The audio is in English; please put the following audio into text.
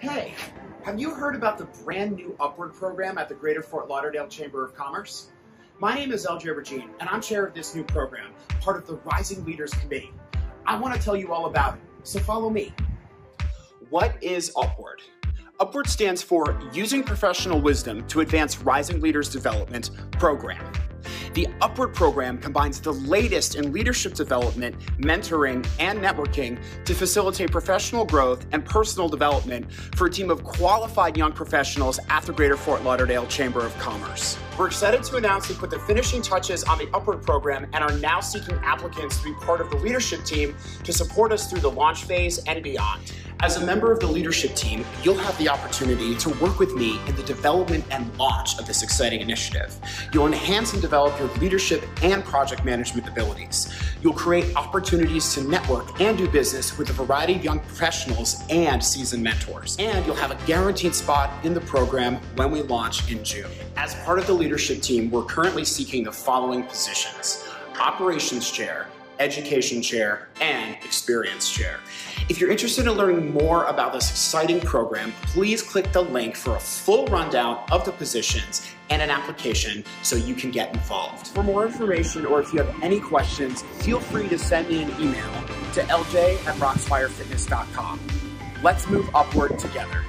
Hey, have you heard about the brand new Upward program at the Greater Fort Lauderdale Chamber of Commerce? My name is LJ Regine, and I'm chair of this new program, part of the Rising Leaders Committee. I want to tell you all about it, so follow me. What is Upward? Upward stands for Using Professional Wisdom to Advance Rising Leaders Development program. The Upward program combines the latest in leadership development, mentoring, and networking to facilitate professional growth and personal development for a team of qualified young professionals at the Greater Fort Lauderdale Chamber of Commerce. We're excited to announce we put the finishing touches on the Upward program and are now seeking applicants to be part of the leadership team to support us through the launch phase and beyond. As a member of the leadership team, you'll have the opportunity to work with me in the development and launch of this exciting initiative. You'll enhance and develop your leadership and project management abilities. You'll create opportunities to network and do business with a variety of young professionals and seasoned mentors. And you'll have a guaranteed spot in the program when we launch in June. As part of the leadership team, we're currently seeking the following positions Operations Chair, Education Chair, and Experience Chair. If you're interested in learning more about this exciting program, please click the link for a full rundown of the positions and an application so you can get involved. For more information or if you have any questions, feel free to send me an email to lj at rockspirefitness.com. Let's move upward together.